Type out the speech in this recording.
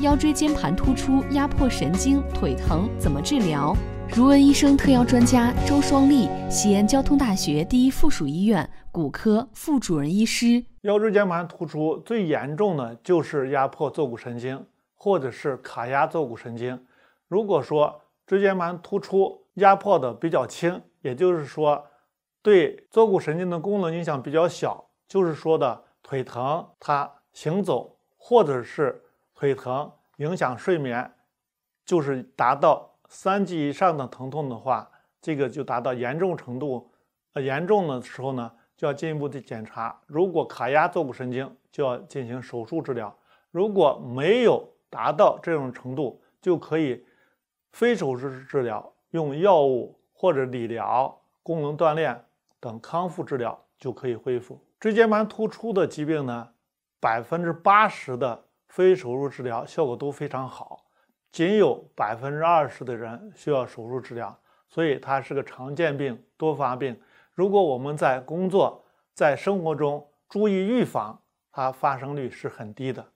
腰椎间盘突出压迫神经，腿疼怎么治疗？如文医生特邀专家周双利，西安交通大学第一附属医院骨科副主任医师。腰椎间盘突出最严重的就是压迫坐骨神经，或者是卡压坐骨神经。如果说椎间盘突出压迫的比较轻，也就是说对坐骨神经的功能影响比较小，就是说的腿疼，它行走或者是腿疼影响睡眠，就是达到。三级以上的疼痛的话，这个就达到严重程度，呃，严重的时候呢，就要进一步的检查。如果卡压坐骨神经，就要进行手术治疗；如果没有达到这种程度，就可以非手术治疗，用药物或者理疗、功能锻炼等康复治疗就可以恢复。椎间盘突出的疾病呢，百分之八十的非手术治疗效果都非常好。仅有百分之二十的人需要手术治疗，所以它是个常见病、多发病。如果我们在工作、在生活中注意预防，它发生率是很低的。